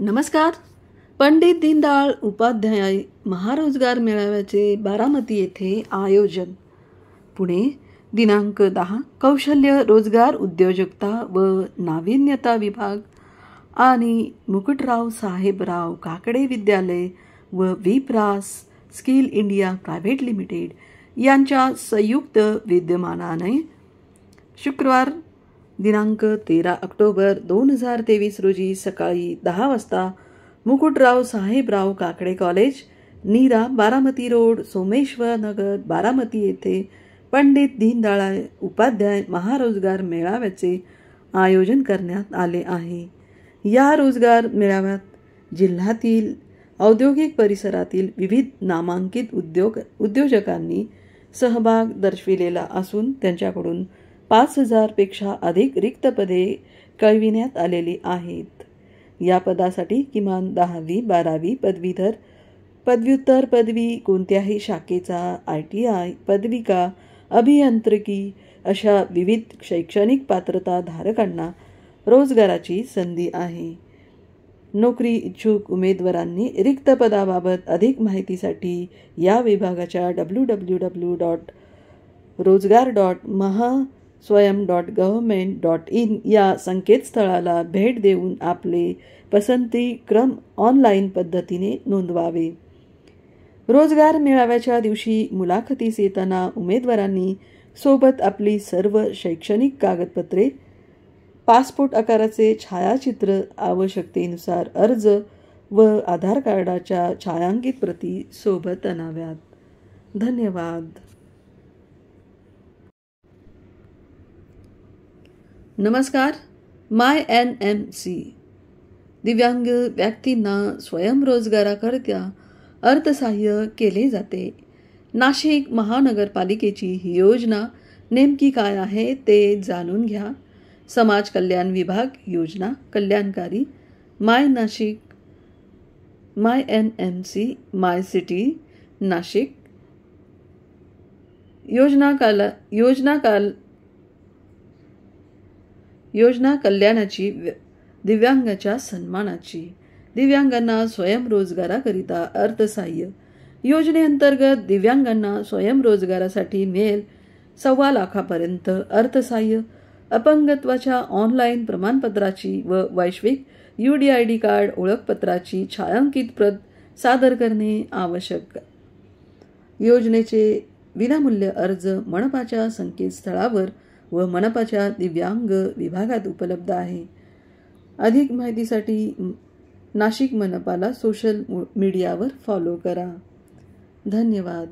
नमस्कार. पंडित दीनदयाळ उपाध्याय महारोजगार मेळाव्याचे बारामती येथे आयोजन. पुणे दिनांक दहा कौशल्य रोजगार उद्योजकता व नाविन्यता विभाग आणि मुकुटराव साहेबराव काकडे विद्यालय व Vipras skill India private limited यांच्या संयुक्त विद्यमानाने शुक्रवार दिनांक तेरा ऑक्टोबर दोन हजार तेवीस रोजी सकाळी दहा वाजता मुकुटराव साहेबराव काकडे कॉलेज नीरा बारामती रोड सोमेश्वर नगर बारामती येथे पंडित दीनदयाळ उपाध्याय महारोजगार मेळाव्याचे आयोजन करण्यात आले आहे. या रोजगार मेळाव्यात जिल्ह्यातील औद्योगिक परिसरातील विविध नामांकित उद्योग उद्योजकांनी सहभाग दर्शविलेला असून त्यांच्याकडून पाच हजारपेक्षा अधिक रिक्त पदे कळविण्यात आलेली आहेत. या पदासाठी किमान दहावी बारावी पदवीधर पदव्युत्तर पदवी कोणत्याही शाखेचा आय टी आय पदविका अभियांत्रिकी अशा विविध शैक्षणिक पात्रता धारकांना रोजगाराची संधी आहे. नोकरी इच्छुक उमेदवारांनी रिक्त पदाबाबत अधिक माहितीसाठी या विभागाच्या डब्ल्यू डब्ल्यू डब्ल्यू डॉट रोजगार dot Maha Swayam dot government dot in या संकेतस्थळाला भेट देऊन आपले पसंती क्रम ऑनलाईन पद्धतीने नोंदवावे. रोजगार मेळाव्याच्या दिवशी मुलाखतीस येताना उमेदवारांनी सोबत आपली सर्व शैक्षणिक कागदपत्रे पासपोर्ट आकाराचे छायाचित्र आवश्यकतेनुसार अर्ज व आधार कार्डाच्या छायांकित प्रती सोबत आणाव्यात. धन्यवाद. नमस्कार माय एन एम सी. दिव्यांग व्यक्तींना स्वयंरोजगाराकरता अर्थसहाय्य केले जाते. नाशिक महानगरपालिकेची ही योजना नेमकी काय आहे ते जाणून घ्या. समाज कल्याण विभाग योजना कल्याणकारी my Nashik my N M C my city Nashik. योजना काल योजना काल योजना कल्याणाची दिव्यांगाच्या सन्मानाची. दिव्यांगांना स्वयंरोजगाराकरिता अर्थसहाय्य. योजनेअंतर्गत दिव्यांगांना स्वयंरोजगारासाठी मिळेल सव्वा लाखापर्यंत अर्थसहाय्य. अपंगत्वाच्या ऑनलाईन प्रमाणपत्राची व वैश्विक U D I D card ओळखपत्राची छायांकित प्रत सादर करणे आवश्यक. योजनेचे विनामूल्य अर्ज मनपाच्या संकेतस्थळावर व मनपाच्या दिव्यांग विभागात उपलब्ध आहे. अधिक माहितीसाठी नाशिक मनपाला सोशल मीडियावर फॉलो करा. धन्यवाद.